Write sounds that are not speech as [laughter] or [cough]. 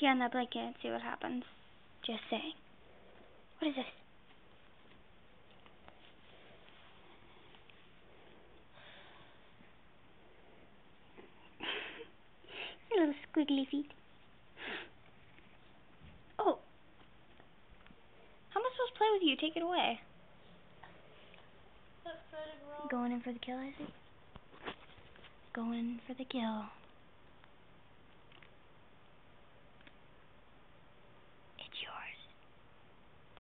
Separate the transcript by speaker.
Speaker 1: pee on that blanket and see what happens. Just saying. What is this? [laughs] little squiggly feet. Oh. How am I supposed to play with you? Take it away. Going in for the kill, I see. Going for the kill.